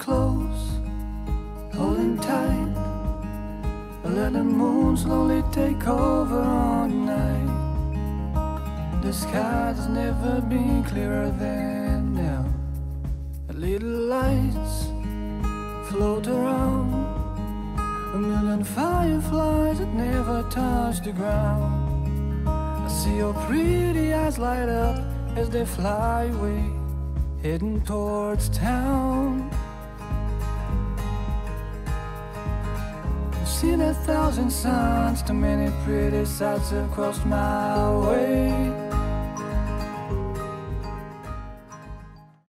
close, holding tight. Let the moon slowly take over all night. The sky's never been clearer than now. Little lights float around. A million fireflies that never touch the ground. I see your pretty eyes light up as they fly away, heading towards town. Seen a thousand suns, too many pretty sights have crossed my way.